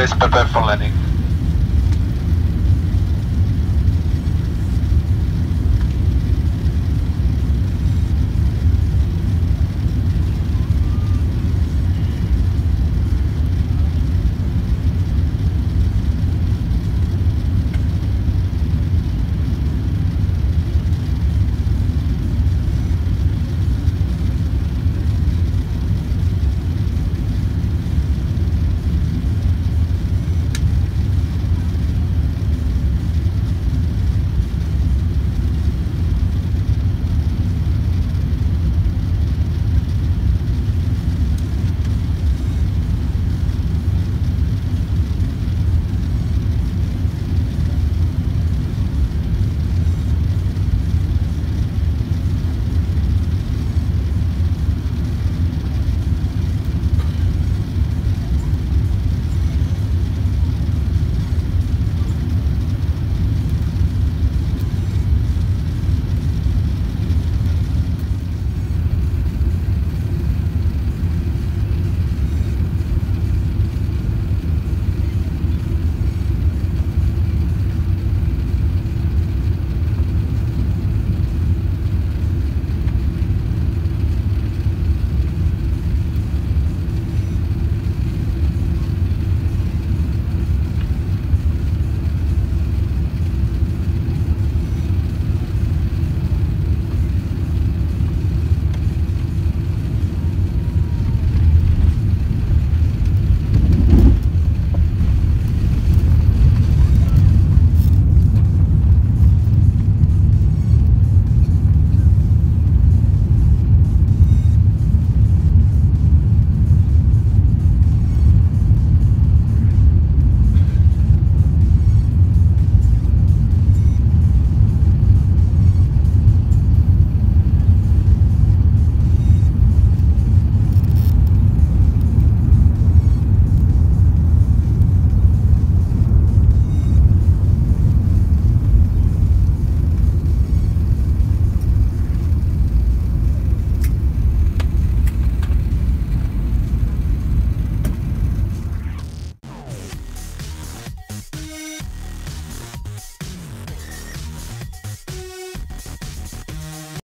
is prepared for landing.